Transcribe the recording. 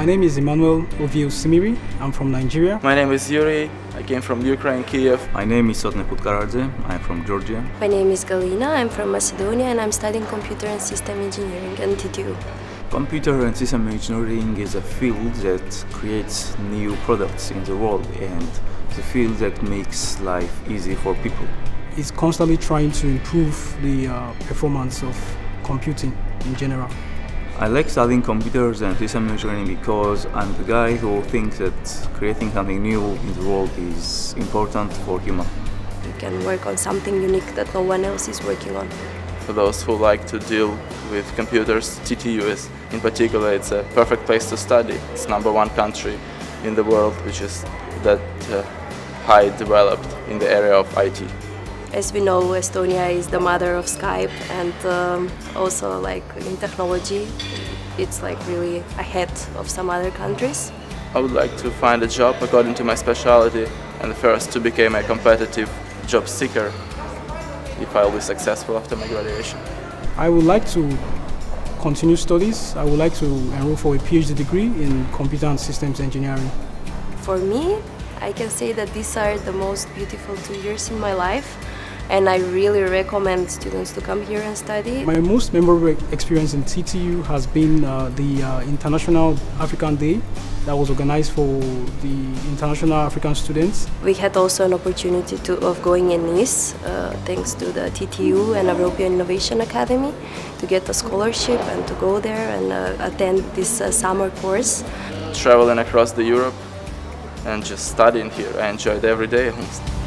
My name is Emmanuel Ovio Simiri. I'm from Nigeria. My name is Yuri. I came from Ukraine, Kiev. My name is Sotne Kutkaradze. I'm from Georgia. My name is Galina. I'm from Macedonia and I'm studying computer and system engineering at TTU. Computer and system engineering is a field that creates new products in the world and the field that makes life easy for people. It's constantly trying to improve the uh, performance of computing in general. I like studying computers and system engineering because I'm the guy who thinks that creating something new in the world is important for human. You can work on something unique that no one else is working on. For those who like to deal with computers, TTUS in particular it's a perfect place to study. It's number one country in the world which is that uh, high developed in the area of IT. As we know, Estonia is the mother of Skype and um, also like in technology, it's like really ahead of some other countries. I would like to find a job according to my specialty and first to become a competitive job seeker if I'll be successful after my graduation. I would like to continue studies. I would like to enroll for a PhD degree in computer and systems engineering. For me, I can say that these are the most beautiful two years in my life and I really recommend students to come here and study. My most memorable experience in TTU has been uh, the uh, International African Day that was organized for the international African students. We had also an opportunity to, of going in Nice uh, thanks to the TTU and European Innovation Academy to get a scholarship and to go there and uh, attend this uh, summer course. Traveling across the Europe and just studying here. I enjoyed every day almost.